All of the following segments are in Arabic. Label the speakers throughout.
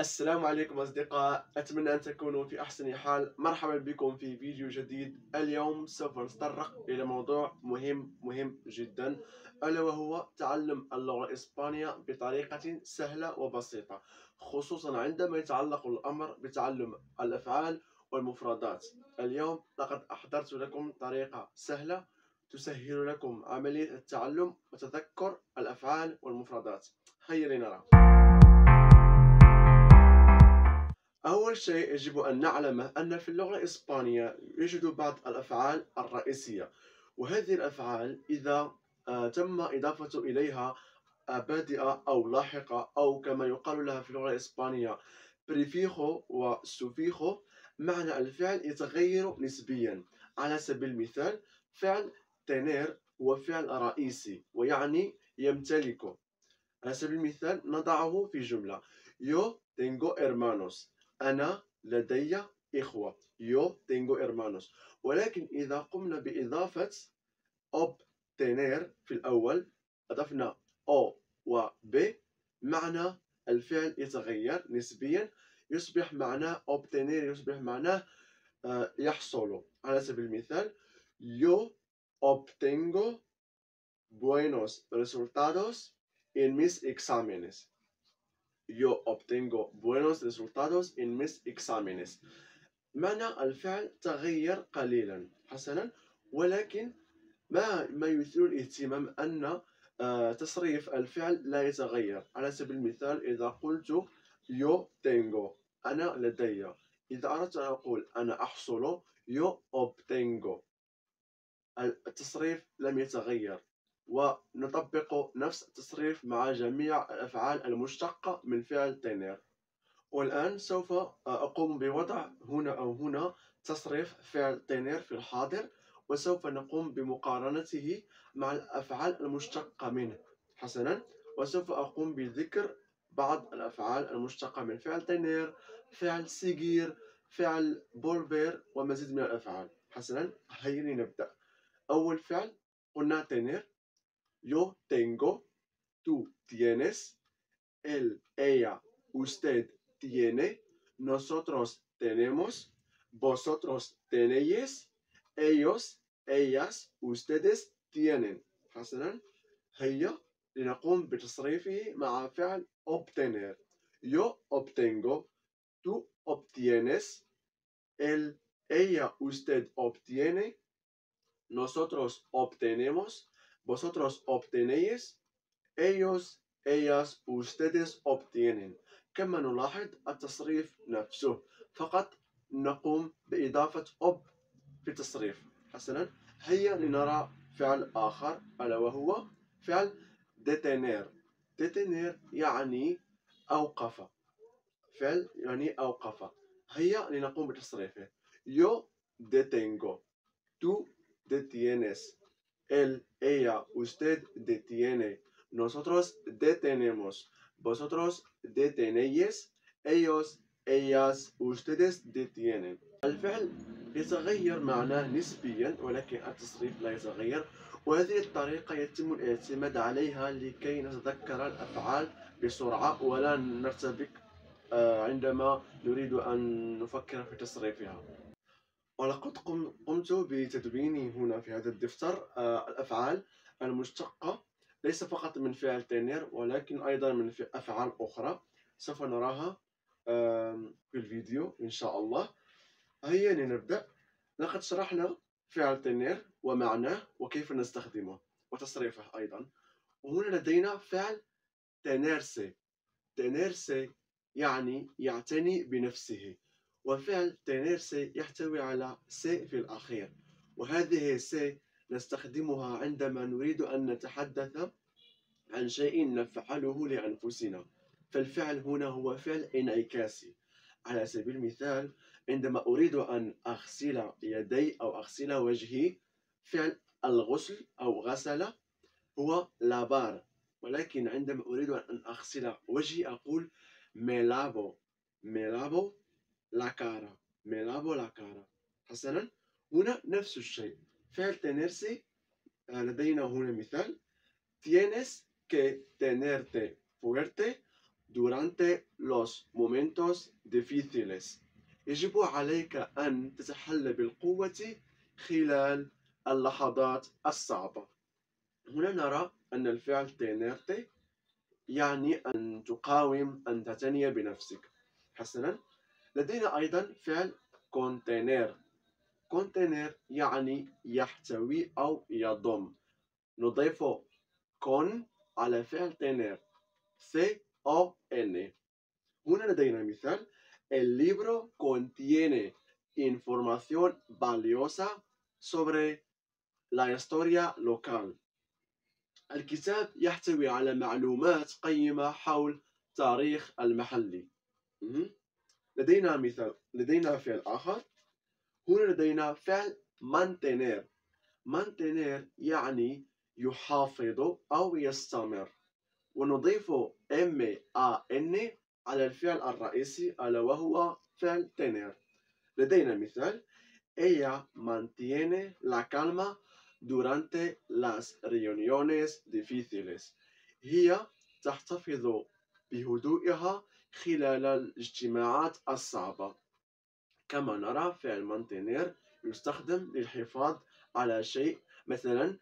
Speaker 1: السلام عليكم أصدقاء. أتمنى أن تكونوا في أحسن حال. مرحبا بكم في فيديو جديد. اليوم سوف نتطرق إلى موضوع مهم مهم جدا ألا وهو تعلم اللغة الإسبانية بطريقة سهلة وبسيطة خصوصا عندما يتعلق الأمر بتعلم الأفعال والمفردات. اليوم لقد أحضرت لكم طريقة سهلة تسهل لكم عملية التعلم وتذكر الأفعال والمفردات. هيا لنرى. أول شيء يجب أن نعلم أن في اللغة الإسبانية يوجد بعض الأفعال الرئيسية وهذه الأفعال إذا آه، تم إضافة إليها آه، بادئة أو لاحقة أو كما يقال لها في اللغة الإسبانية بريفيخو وسوفيخو معنى الفعل يتغير نسبيا. على سبيل المثال فعل تنير هو فعل رئيسي ويعني يمتلك على سبيل المثال نضعه في جملة. يو tengo hermanos. أنا لدي إخوة. Yo tengo hermanos. ولكن إذا قمنا بإضافة obtener في الأول أضفنا o و b معنى الفعل يتغير نسبيا. يصبح معناه obtener يصبح معناه يحصل. على سبيل المثال yo obtengo buenos resultados en mis exámenes. Yo obtengo buenos resultados en mis exámenes. معنى الفعل تغير قليلا. حسنا. ولكن ما ما يثير الاهتمام أن آه، تصريف الفعل لا يتغير. على سبيل المثال إذا قلت yo tengo أنا لدي. إذا أردت أن أقول أنا أحصل yo obtengo. التصريف لم يتغير. ونطبق نفس التصريف مع جميع الأفعال المشتقة من فعل تنير والآن سوف أقوم بوضع هنا أو هنا تصريف فعل تنير في الحاضر وسوف نقوم بمقارنته مع الأفعال المشتقة منه حسنا وسوف أقوم بذكر بعض الأفعال المشتقة من فعل تنير فعل سيجير فعل بولبير ومزيد من الأفعال. حسنا هيا نبدأ. أول فعل قلنا تنير yo tengo, tú tienes, él, ella, usted tiene, nosotros tenemos, vosotros tenéis, ellos, ellas, ustedes tienen. حسنا هيا لنقوم بتصريفه مع فعل obtener. Yo obtengo, tú obtienes, él, ella, usted obtiene, nosotros obtenemos, vosotros obtenéis ellos ellas ustedes obtienen. كما نلاحظ التصريف نفسه. فقط نقوم بإضافة أب في التصريف. حسنا هيا لنرى فعل آخر ألا وهو فعل detener. detener يعني أوقف. فعل يعني أوقف. هيا لنقوم بتصريفه. Yo detengo. Tú detienes. Él, ella, usted detiene, nosotros detenemos, vosotros detenéis, ellos, ellas, ustedes detienen. الفعل يتغير معناه نسبيا ولكن التصريف لا يتغير وهذه الطريقة يتم الاعتماد عليها لكي نتذكر الأفعال بسرعة ولا نرتبك عندما نريد أن نفكر في تصريفها. ولقد قمت بتدوين هنا في هذا الدفتر آه، الأفعال المشتقة ليس فقط من فعل تنير ولكن أيضا من أفعال أخرى سوف نراها في الفيديو إن شاء الله. هيا لنبدأ. لقد شرحنا فعل تنير ومعناه وكيف نستخدمه وتصريفه أيضا. وهنا لدينا فعل تنيرسي تنيرسي يعني يعتني بنفسه. وفعل تنيرسي يحتوي على سي في الأخير. وهذه سي نستخدمها عندما نريد أن نتحدث عن شيء نفعله لأنفسنا. فالفعل هنا هو فعل إنعكاسي. على سبيل المثال عندما أريد أن أغسل يدي أو أغسل وجهي فعل الغسل أو غسل هو لابار. ولكن عندما أريد أن أغسل وجهي أقول ميلابو. ميلابو la cara me lavo la cara. حسنا؟ هنا نفس الشيء. فعل tenerse لدينا هنا مثال. tienes que tenerte fuerte durante los momentos difíciles. يجب عليك أن تتحلى بالقوة خلال اللحظات الصعبة. هنا نرى أن الفعل تينيرتي يعني أن تقاوم أن تعتني بنفسك. حسنا؟ لدينا أيضا فعل contener contener يعني يحتوي أو يضم. نضيف con على فعل tener C O N هنا لدينا مثال. El libro contiene información valiosa sobre la historia local. الكتاب يحتوي على معلومات قيمة حول تاريخ المحلي. لدينا مثال لدينا فعل آخر. هنا لدينا فعل mantener. mantener يعني يحافظ أو يستمر. ونضيف m a n على الفعل الرئيسي ألا وهو فعل tener. لدينا مثال Ella mantiene la calma durante las reuniones difíciles. هي تحتفظ بهدوئها خلال الاجتماعات الصعبة. كما نرى فعل mantener يستخدم للحفاظ على شيء مثلا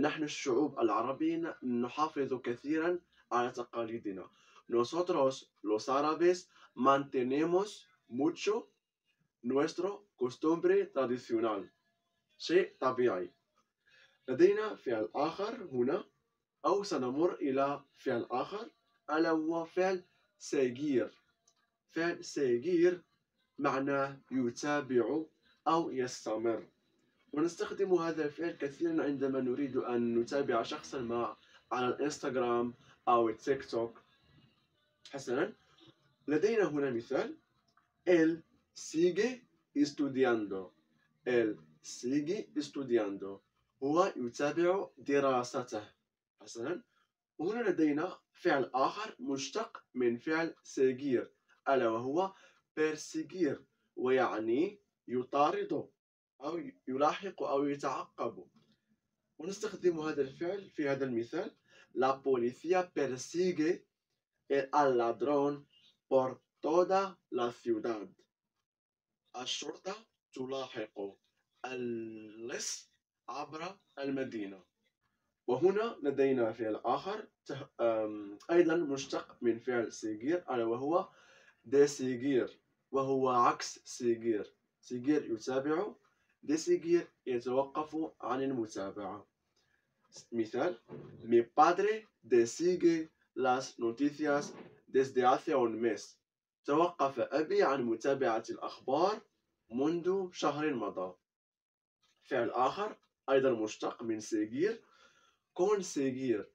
Speaker 1: نحن الشعوب العربية نحافظ كثيرا على تقاليدنا. nosotros los árabes mantenemos mucho nuestro costumbre tradicional. شيء طبيعي. لدينا فعل آخر هنا أو سنمر إلى فعل آخر. ألا هو فعل سيجير فعل سيجير معناه يتابع أو يستمر. ونستخدم هذا الفعل كثيرا عندما نريد أن نتابع شخصا ما على الإنستغرام أو التيك توك. حسنا لدينا هنا مثال. él sigue estudiando él sigue estudiando هو يتابع دراسته. حسنا وهنا لدينا فعل آخر مشتق من فعل سيجير ألا وهو perseguir ويعني يطارد أو يلاحق أو يتعقب. ونستخدم هذا الفعل في هذا المثال. La policía persigue al ladrón por toda la ciudad. الشرطة تلاحق. اللص عبر المدينة. وهنا لدينا فعل آخر أيضا مشتق من فعل seguir ألا وهو deseguir وهو عكس seguir. seguir يتابع deseguir يتوقف عن المتابعة. مثال Mi padre desigue las noticias desde hace un mes توقف أبي عن متابعة الأخبار منذ شهر مضى. فعل آخر أيضا مشتق من seguir conseguir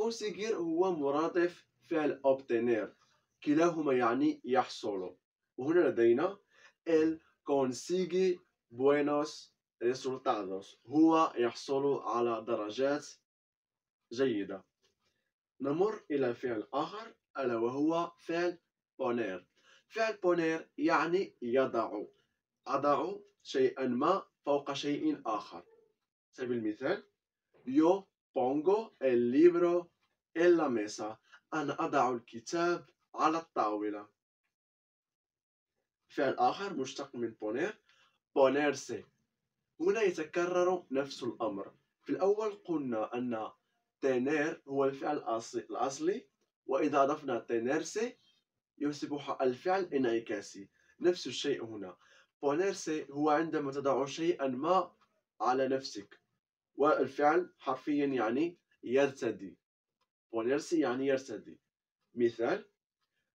Speaker 1: conseguir هو مرادف فعل obtener كلاهما يعني يحصل وهنا لدينا el consigue buenos resultados. هو يحصل على درجات جيدة. نمر إلى فعل آخر ألا وهو فعل poner فعل poner يعني يضع أضع شيئا ما فوق شيء آخر. سبيل المثال yo pongo el libro la mesa أنا أضع الكتاب على الطاولة. فعل آخر مشتق من poner. ponerse هنا يتكرر نفس الأمر. في الأول قلنا أن tener هو الفعل الأصلي. وإذا أضفنا tenerse يصبح الفعل انعكاسي. نفس الشيء هنا. ponerse هو عندما تضع شيئا ما على نفسك. والفعل حرفيا يعني يرتدي. ponerse يعني يرتدي مثال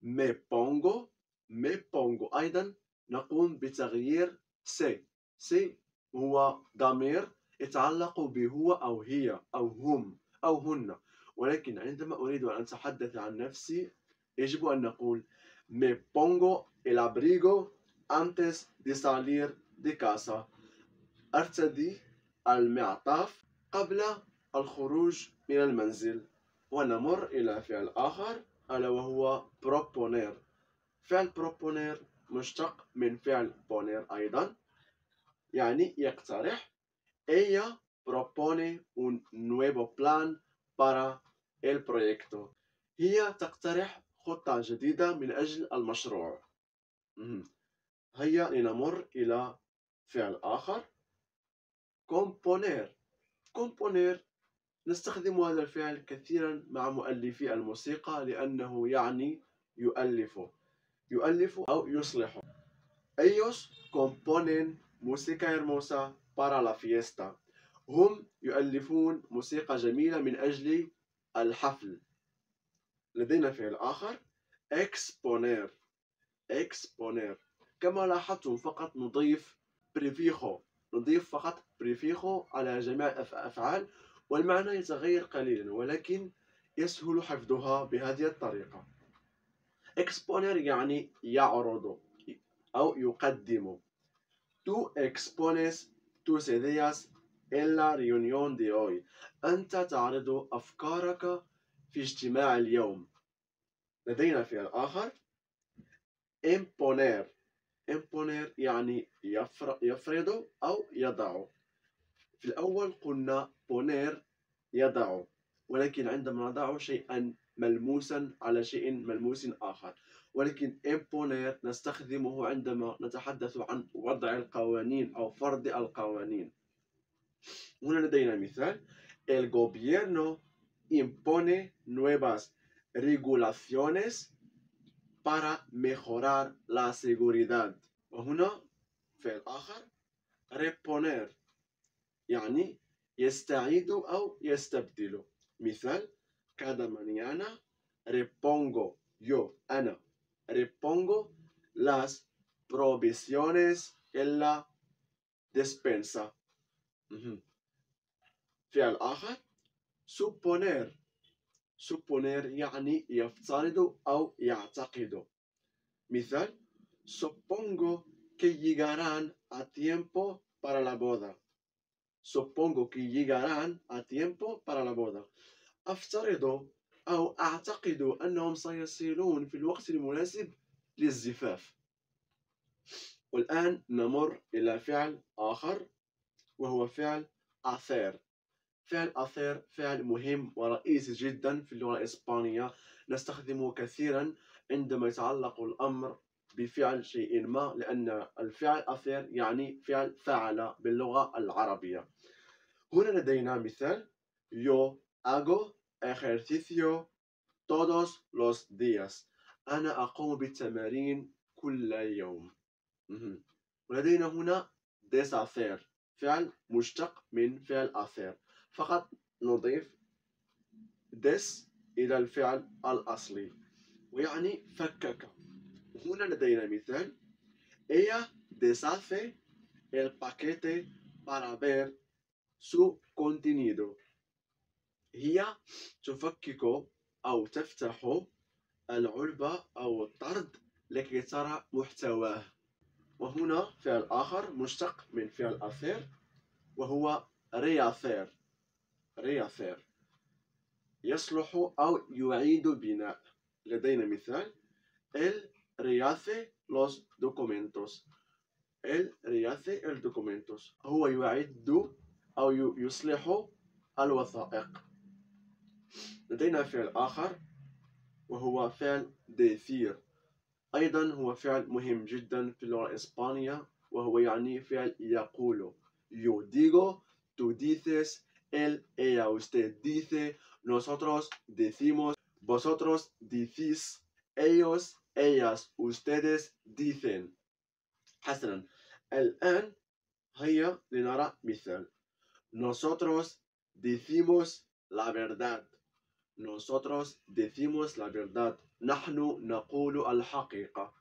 Speaker 1: me pongo me pongo أيضا نقوم بتغيير se se هو ضمير يتعلق بهو أو هي أو هم أو هن ولكن عندما أريد أن أتحدث عن نفسي يجب أن نقول me pongo el abrigo antes de salir de casa. أرتدي المعطف قبل الخروج من المنزل. ونمر إلى فعل آخر ألا وهو proponer. فعل proponer مشتق من فعل poner أيضا يعني يقترح. ella propone un nuevo plan para el proyecto. هي تقترح خطة جديدة من أجل المشروع. هيا لنمر إلى فعل آخر. componer componer نستخدم هذا الفعل كثيرا مع مؤلفي الموسيقى لأنه يعني يؤلف يؤلف أو يصلح. Ellos componen música hermosa para la fiesta. هم يؤلفون موسيقى جميلة من أجل الحفل. لدينا فعل آخر exponer. Exponer. كما لاحظتم فقط نضيف prefijo نضيف فقط prefijo على جميع الأفعال والمعنى يتغير قليلا ولكن يسهل حفظها بهذه الطريقة. exponer يعني يعرض أو يقدم. Tú expones tus ideas en la reunión de hoy. أنت تعرض أفكارك في اجتماع اليوم. لدينا فعل آخر. imponer. imponer يعني يفرض أو يضع. في الأول قلنا poner يضع ولكن عندما نضع شيئا ملموسا على شيء ملموس آخر. ولكن imponer نستخدمه عندما نتحدث عن وضع القوانين أو فرض القوانين. هنا لدينا مثال. El gobierno impone nuevas regulaciones para mejorar la seguridad. وهنا فعل آخر. Reponer. يعني يستعيد أو يستبدل مثال cada mañana repongo yo أنا repongo las provisiones en la despensa فعل آخر suponer suponer يعني يفترض أو يعتقد مثال supongo que llegarán a tiempo para la boda Supongo que llegarán a tiempo para la boda. أفترض أو أعتقد أنهم سيصلون في الوقت المناسب للزفاف. والآن نمر إلى فعل آخر وهو فعل أثير. فعل أثير فعل مهم ورئيسي جدا في اللغة الإسبانية. نستخدمه كثيرا عندما يتعلق الأمر بفعل شيء ما لأن الفعل أثير يعني فعل فعل باللغة العربية. هنا لدينا مثال. يو أغو ejercicio todos los días. أنا أقوم بالتمارين كل يوم. ولدينا هنا deshacer فعل مشتق من فعل أثير فقط نضيف des إلى الفعل الأصلي. ويعني فكك. هنا لدينا مثال ella deshace el paquete para ver su contenido. هي تفكك أو تفتح العلبة أو الطرد لكي ترى محتواه وهنا فعل آخر مشتق من فعل أثير وهو رياثير رياثير يصلح أو يعيد بناء لدينا مثال el rehace los documentos el rehace el documentos هو يعد أو يصلح الوثائق لدينا فعل آخر وهو فعل ديثير أيضا هو فعل مهم جدا في اللغة الإسبانية وهو يعني فعل يقول yo digo tú dices él ella usted dice nosotros decimos vosotros decís ellos ellas ustedes dicen حسنا الآن هيا لنرى مثال nosotros decimos la verdad Nosotros decimos la verdad. نحن نقول الحقيقة.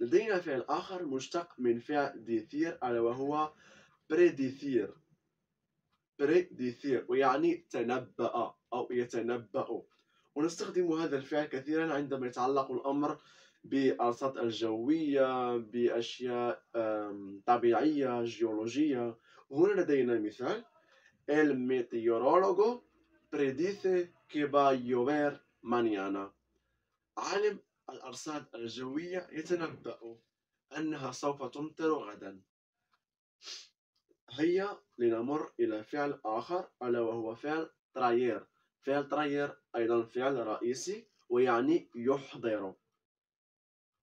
Speaker 1: لدينا فعل آخر مشتق من فعل ديثير ألا وهو predicir. predicir ويعني تنبأ أو يتنبأ. ونستخدم هذا الفعل كثيرا عندما يتعلق الأمر بالأرصاد الجوية بأشياء طبيعية جيولوجية. هنا لدينا مثال. El meteorólogo predice que va a llover mañana. عالم الأرصاد الجوية يتنبأ أنها سوف تمطر غدا. هيا لنمر إلى فعل آخر ألا وهو فعل تراير فعل تراير أيضا فعل رئيسي ويعني يحضر.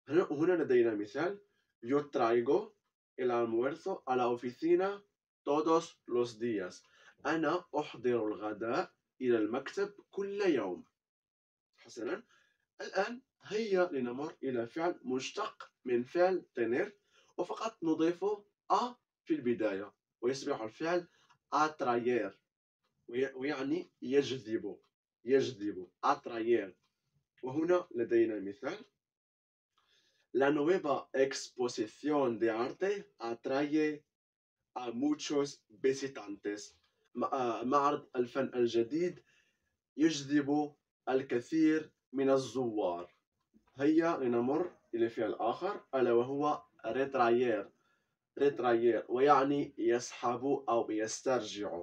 Speaker 1: هنا لدينا مثال. Yo traigo el almuerzo a la oficina todos los días. أنا أحضر الغداء إلى المكتب كل يوم. حسنا. الآن هيا لنمر إلى فعل مشتق من فعل تنر وفقط نضيف أ في البداية ويصبح الفعل أتراير ويعني يجذب يجذب أتراير وهنا لدينا مثال La nueva exposición de arte atrae a muchos visitantes. معرض الفن الجديد يجذب الكثير من الزوار. هيا لنمر إلى فعل آخر ألا وهو ريترايير ريترايير ويعني يسحب أو يسترجع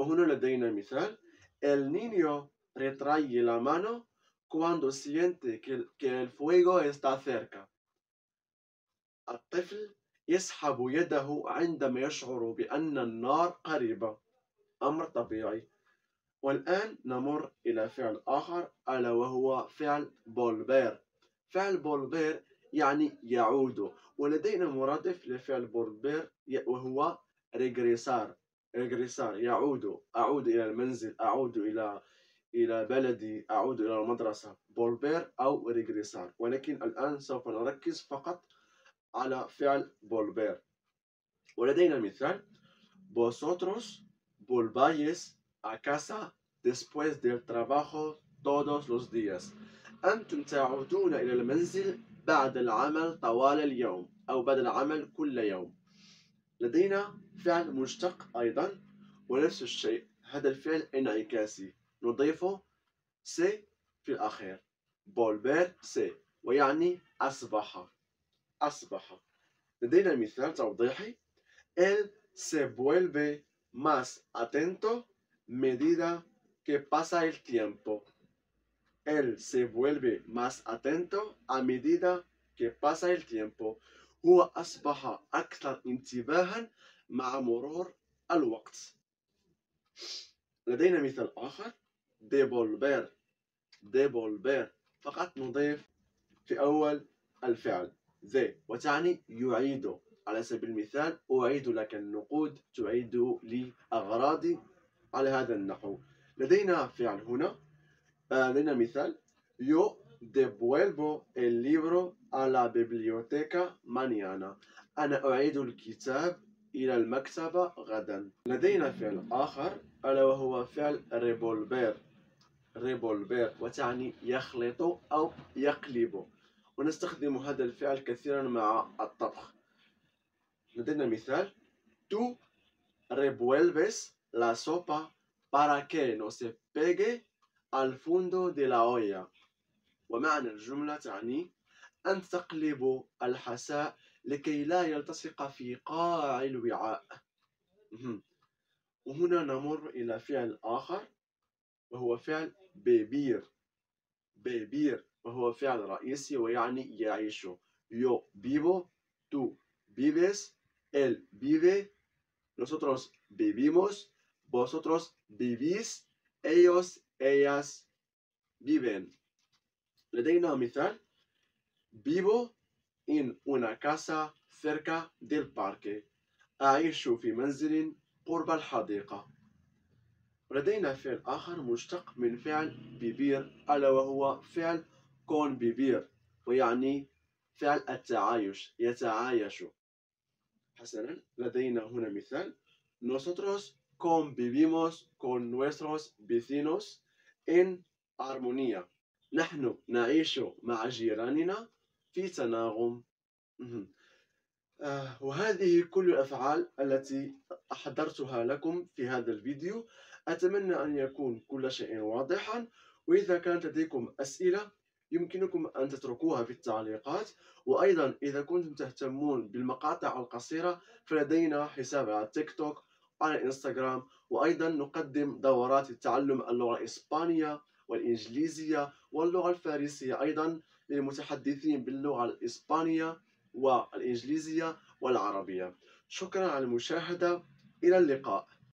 Speaker 1: وهنا لدينا مثال. El niño retrae la mano cuando siente que, que el fuego está cerca. الطفل يسحب يده عندما يشعر بأن النار قريبة. أمر طبيعي. والآن نمر إلى فعل آخر ألا وهو فعل بولبير فعل بولبير يعني يعود. ولدينا مرادف لفعل بولبير وهو ريغريسار ريغريسار يعود أعود إلى المنزل أعود إلى إلى بلدي أعود إلى المدرسة. بولبير أو ريغريسار ولكن الآن سوف نركز فقط على فعل volver ولدينا مثال. vosotros volváis a casa después del trabajo todos los días. أنتم تعودون إلى المنزل بعد العمل طوال اليوم أو بعد العمل كل يوم. لدينا فعل مشتق أيضا ونفس الشيء هذا الفعل انعكاسي نضيفه سي في الأخير volver سي ويعني أصبح أصبح لدينا مثال توضيحي él se vuelve más atento medida que pasa el tiempo él se vuelve más atento a medida que pasa el tiempo هو أصبح أكثر انتباها مع مرور الوقت. لدينا مثال آخر devolver devolver فقط نضيف في أول الفعل. ذي وتعني يعيد. على سبيل المثال أعيد لك النقود تعيد لي أغراضي على هذا النحو. لدينا فعل هنا. آه، لدينا مثال. Yo devuelvo el libro a la biblioteca mañana أنا أعيد الكتاب إلى المكتبة غدا. لدينا فعل آخر ألا وهو فعل ريبولبير ريبولبير وتعني يخلط أو يقلب. ونستخدم هذا الفعل كثيرا مع الطبخ. لدينا مثال. Tú revuelves la sopa para que no se pegue al fondo de la olla. ومعنى الجملة تعني أن تقلب الحساء لكي لا يلتصق في قاع الوعاء. وهنا نمر إلى فعل آخر وهو فعل بيبير. بيبير وهو فعل رئيسي ويعني يعيش. yo vivo tú vives él vive nosotros vivimos vosotros vivís ellos ellas viven. لدينا مثال. Vivo en una casa cerca del parque. أعيش في منزل قرب الحديقة. ولدينا فعل آخر مشتق من فعل بيبير ألا وهو فعل convivir ويعني فعل التعايش يتعايش. حسنا لدينا هنا مثال. nosotros convivimos con nuestros vecinos en armonía. نحن نعيش مع جيراننا في تناغم. آه وهذه كل الأفعال التي أحضرتها لكم في هذا الفيديو. أتمنى أن يكون كل شيء واضحا. وإذا كانت لديكم أسئلة يمكنكم أن تتركوها في التعليقات. وأيضا إذا كنتم تهتمون بالمقاطع القصيرة فلدينا حساب على تيك توك وعلى إنستغرام. وأيضا نقدم دورات لتعلم اللغة الإسبانية والإنجليزية واللغة الفارسية أيضا. للمتحدثين باللغة الإسبانية والإنجليزية والعربية. شكرا على المشاهدة. إلى اللقاء.